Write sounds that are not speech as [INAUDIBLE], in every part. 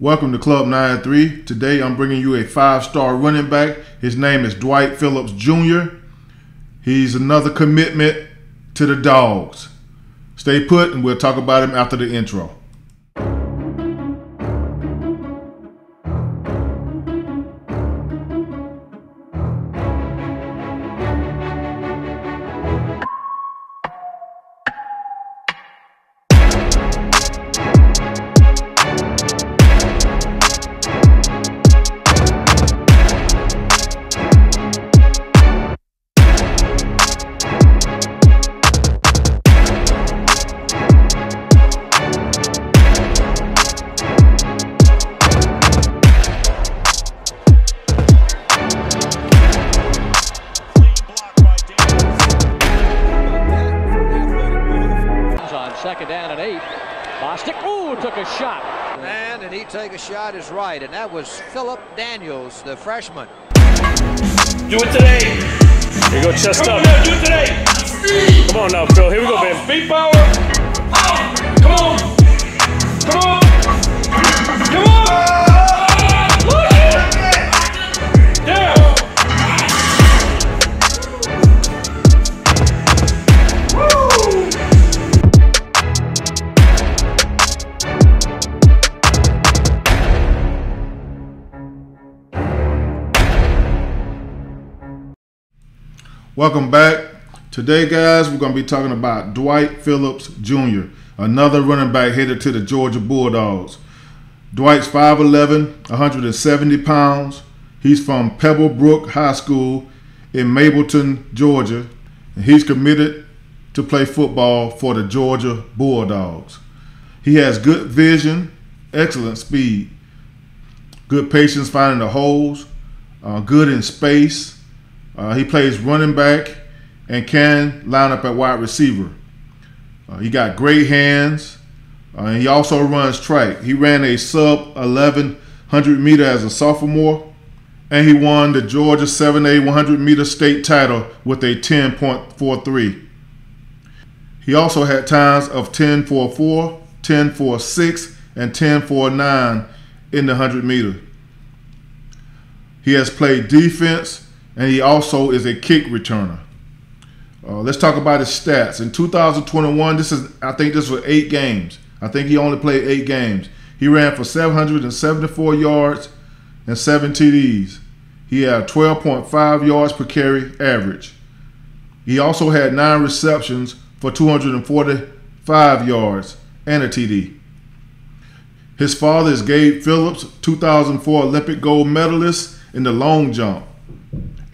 Welcome to Club 93. Today I'm bringing you a five star running back. His name is Dwight Phillips Jr. He's another commitment to the dogs. Stay put and we'll talk about him after the intro. Second down and eight. Bostic, ooh, took a shot. Man, did he take a shot is right, and that was Philip Daniels, the freshman. Do it today. Here you go, chest Come up. on now, do it today. Come on now, Phil. Here we go, baby. Beat power. Out. Come on. Come on. Come on. Welcome back. Today, guys, we're going to be talking about Dwight Phillips Jr., another running back headed to the Georgia Bulldogs. Dwight's 5'11, 170 pounds. He's from Pebblebrook High School in Mableton, Georgia. And he's committed to play football for the Georgia Bulldogs. He has good vision, excellent speed, good patience finding the holes, uh, good in space. Uh, he plays running back and can line up at wide receiver. Uh, he got great hands. Uh, and he also runs track. He ran a sub 1100 meter as a sophomore, and he won the Georgia 7A 100 meter state title with a 10.43. He also had times of 10.44, 10.46, and 10.49 in the 100 meter. He has played defense, and he also is a kick returner. Uh, let's talk about his stats. In 2021, this is I think this was eight games. I think he only played eight games. He ran for 774 yards and seven TDs. He had 12.5 yards per carry average. He also had nine receptions for 245 yards and a TD. His father is Gabe Phillips, 2004 Olympic gold medalist in the long jump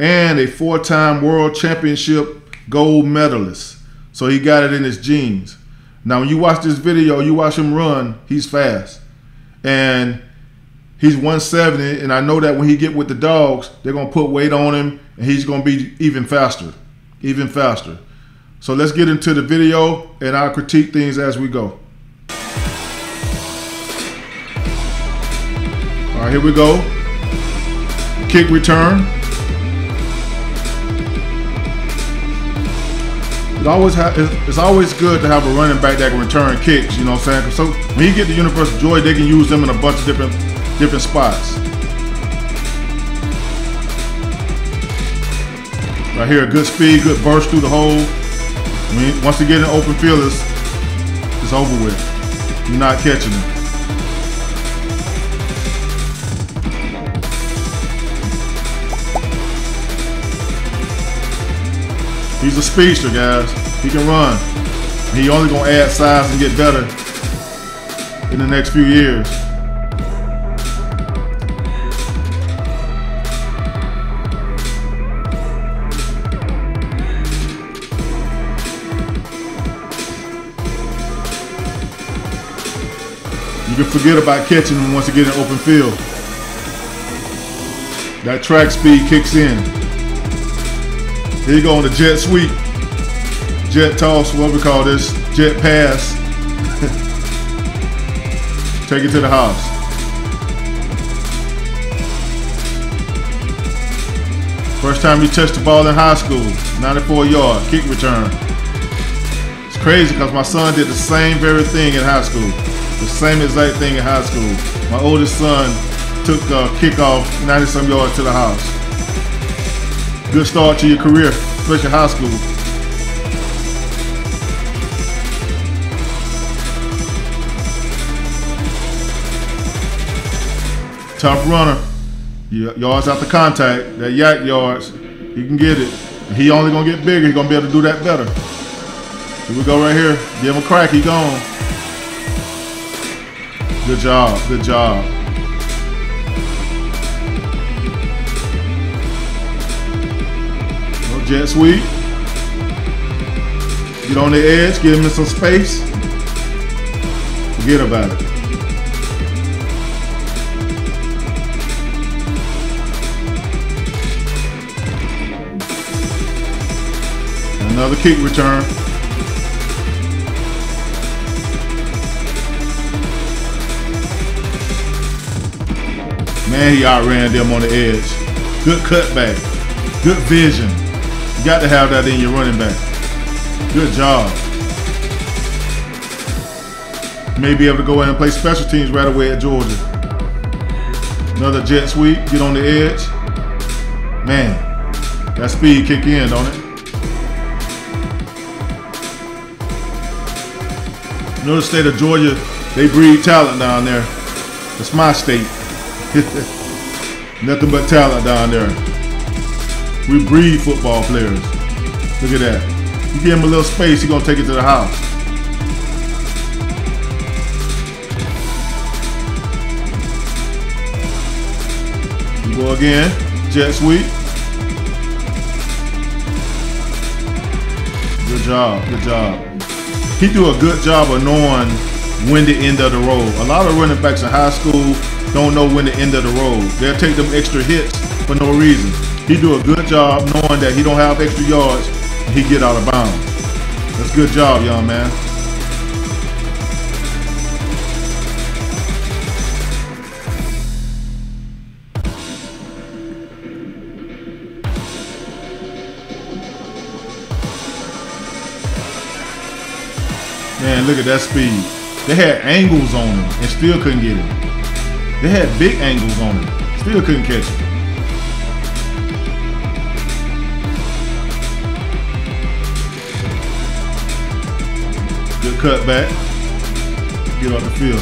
and a four-time world championship gold medalist. So he got it in his genes. Now, when you watch this video, you watch him run, he's fast. And he's 170, and I know that when he get with the dogs, they're going to put weight on him, and he's going to be even faster, even faster. So let's get into the video, and I'll critique things as we go. All right, here we go. Kick return. It always it's, it's always good to have a running back that can return kicks. You know what I'm saying? So when you get the of Georgia, they can use them in a bunch of different different spots. Right here, good speed, good burst through the hole. I mean, once you get in open field, it's, it's over with. You're not catching them. He's a speedster, guys. He can run. He only gonna add size and get better in the next few years. You can forget about catching him once you get in open field. That track speed kicks in. Here you go on the jet sweep. Jet toss, what we call this, jet pass. [LAUGHS] Take it to the house. First time he touched the ball in high school, 94 yard kick return. It's crazy because my son did the same very thing in high school. The same exact thing in high school. My oldest son took a kickoff 90 some yards to the house. Good start to your career, especially high school. Tough runner. Yards after contact, that YAC yards, he can get it. He only gonna get bigger. He gonna be able to do that better. Here we go right here. Give him a crack. He gone. Good job. Good job. Jet sweep. Get on the edge. Give him some space. Forget about it. Another kick return. Man, he outran them on the edge. Good cutback. Good vision. You got to have that in your running back. Good job. May be able to go in and play special teams right away at Georgia. Another jet sweep. Get on the edge. Man, that speed kick in, don't it? You know the state of Georgia, they breed talent down there. It's my state. [LAUGHS] Nothing but talent down there. We breed football players. Look at that. You give him a little space, he's gonna take it to the house. You go again, jet sweep. Good job, good job he do a good job of knowing when the end of the road. A lot of running backs in high school don't know when the end of the road. They'll take them extra hits for no reason. He do a good job knowing that he don't have extra yards he get out of bounds. That's good job, young man. Man, look at that speed. They had angles on him and still couldn't get him. They had big angles on him, still couldn't catch him. Good cutback. Get off the field.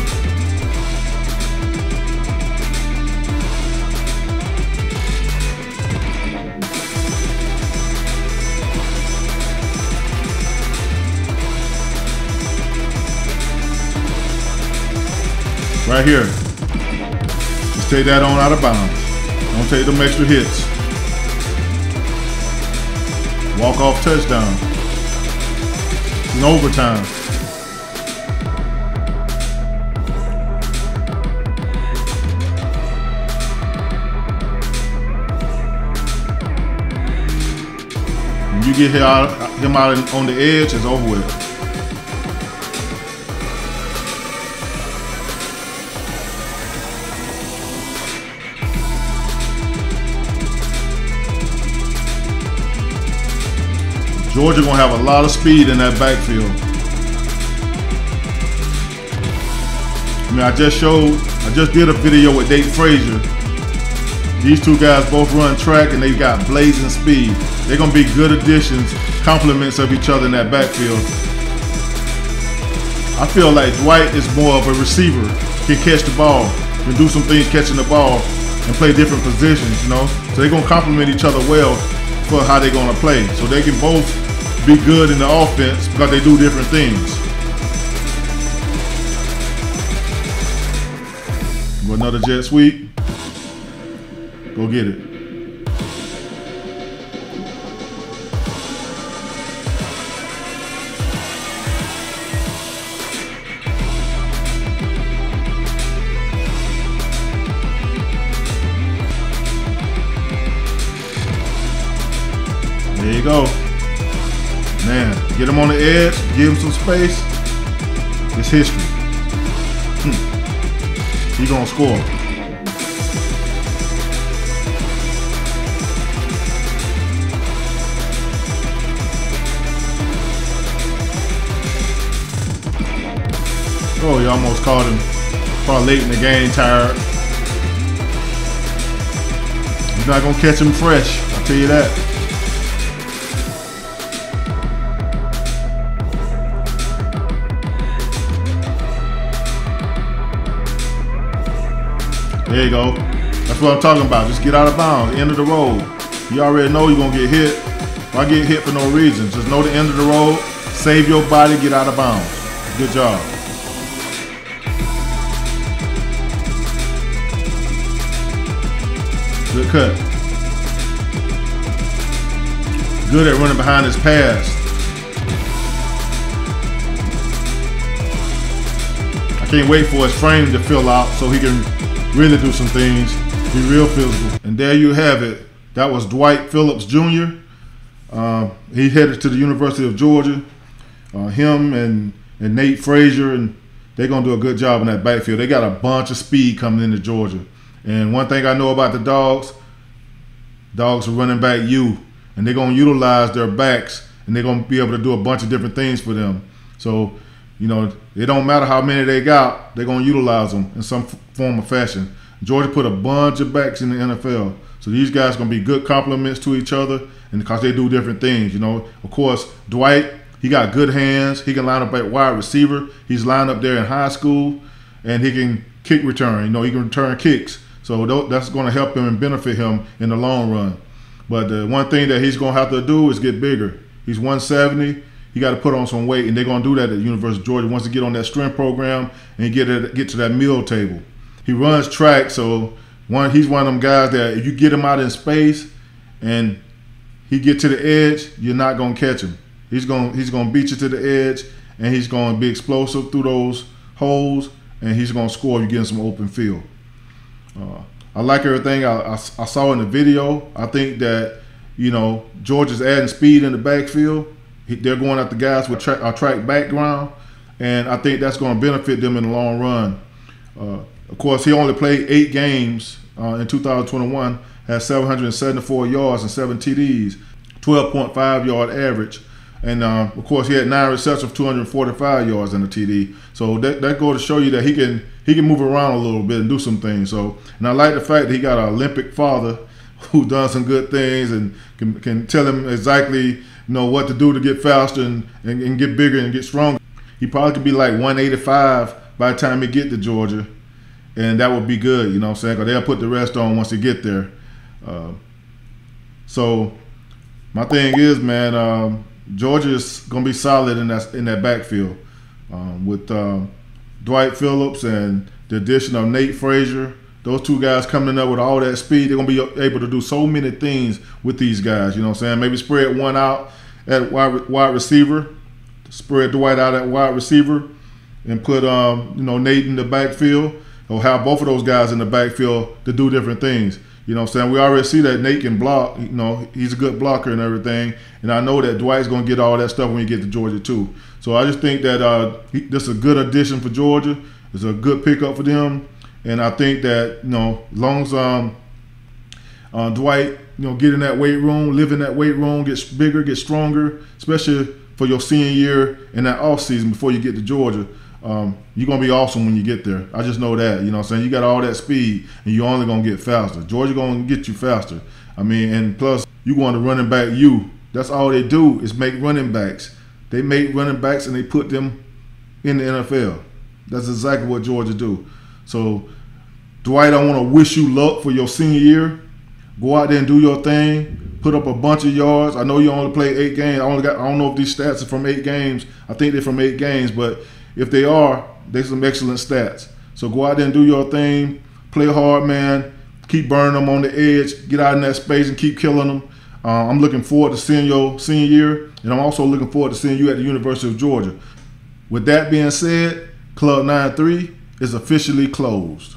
Right here. Just take that on out of bounds. Don't take them extra hits. Walk off touchdown. In overtime. You get him out, him out on the edge, it's over with. Georgia gonna have a lot of speed in that backfield. I mean, I just showed, I just did a video with Dave Frazier. These two guys both run track and they've got blazing speed. They're gonna be good additions, complements of each other in that backfield. I feel like Dwight is more of a receiver, can catch the ball, can do some things catching the ball, and play different positions, you know? So they're gonna complement each other well for how they're gonna play. So they can both be good in the offense because they do different things. another jet sweep. Go get it. There you go. Man, get him on the edge, give him some space. It's history. Hmm. He gonna score. Almost caught him. Probably late in the game, tired. You're not gonna catch him fresh. I'll tell you that. There you go. That's what I'm talking about. Just get out of bounds. End of the road. You already know you're gonna get hit. Why get hit for no reason? Just know the end of the road. Save your body. Get out of bounds. Good job. Good cut. Good at running behind his pass. I can't wait for his frame to fill out so he can really do some things, be real physical. And there you have it. That was Dwight Phillips Jr. Uh, he headed to the University of Georgia. Uh, him and, and Nate Frazier, and they're going to do a good job in that backfield. They got a bunch of speed coming into Georgia. And one thing I know about the dogs, dogs are running back you, and they're going to utilize their backs, and they're to be able to do a bunch of different things for them. So, you know, it don't matter how many they got, they're going to utilize them in some form or fashion. Georgia put a bunch of backs in the NFL. So these guys are going to be good complements to each other, and because they do different things, you know. Of course, Dwight, he got good hands. He can line up at wide receiver. He's lined up there in high school, and he can kick return. You know, he can return kicks. So that's going to help him and benefit him in the long run. But the one thing that he's going to have to do is get bigger. He's 170. He got to put on some weight, and they're going to do that at University of Georgia once he get on that strength program and get it, get to that meal table. He runs track, so one he's one of them guys that if you get him out in space and he get to the edge, you're not going to catch him. He's going he's going to beat you to the edge, and he's going to be explosive through those holes, and he's going to score if you get some open field. Uh, I like everything I, I, I, saw in the video. I think that you know Georgia's adding speed in the backfield. They're going after guys with tra- a track background, and I think that's going to benefit them in the long run. Uh, of course, he only played eight games uh, in 2021, had 774 yards and seven TDs, 12.5 yard average. And uh, of course, he had nine receptions, 245 yards in a TD. So that that goes to show you that he can he can move around a little bit and do some things. So and I like the fact that he got an Olympic father who done some good things and can, can tell him exactly you know what to do to get faster and, and, and get bigger and get stronger. He probably could be like 185 by the time he get to Georgia, and that would be good. You know what I'm saying? Because they'll put the rest on once they get there. Uh, so my thing is, man. Um, Georgia is to be solid in that in that backfield um, with um, Dwight Phillips and the addition of Nate Frazier. Those two guys coming up with all that speed, they're to be able to do so many things with these guys. You know what I'm saying? Maybe spread one out at wide, wide receiver, spread Dwight out at wide receiver, and put um, you know Nate in the backfield, or have both of those guys in the backfield to do different things. You know what I'm saying? We already see that Nate can block. You know, he's a good blocker and everything. And I know that Dwight's going to get all that stuff when he get to Georgia too. So I just think that uh, he, this is a good addition for Georgia. It's a good pickup for them. And I think that you know, as long as um, uh, Dwight, you know, get in that weight room, live in that weight room, gets bigger, get stronger, especially for your senior year in that off season before you get to Georgia um, you're gonna be awesome when you get there. I just know that. You know what I'm saying? You got all that speed and you're only gonna get faster. Georgia gonna get you faster. I mean, and plus you going to running back you. That's all they do is make running backs. They make running backs and they put them in the NFL. That's exactly what Georgia do. So Dwight, I want to wish you luck for your senior year. Go out there and do your thing. Put up a bunch of yards. I know you only played eight games. I only got. I don't know if these stats are from eight games. I think they're from eight games, but if they are, they're some excellent stats. So go out there and do your thing. Play hard, man. Keep burning them on the edge. Get out in that space and keep killing them. Uh, I'm looking forward to seeing your senior year, and I'm also looking forward to seeing you at the University of Georgia. With that being said, Club 93 is officially closed.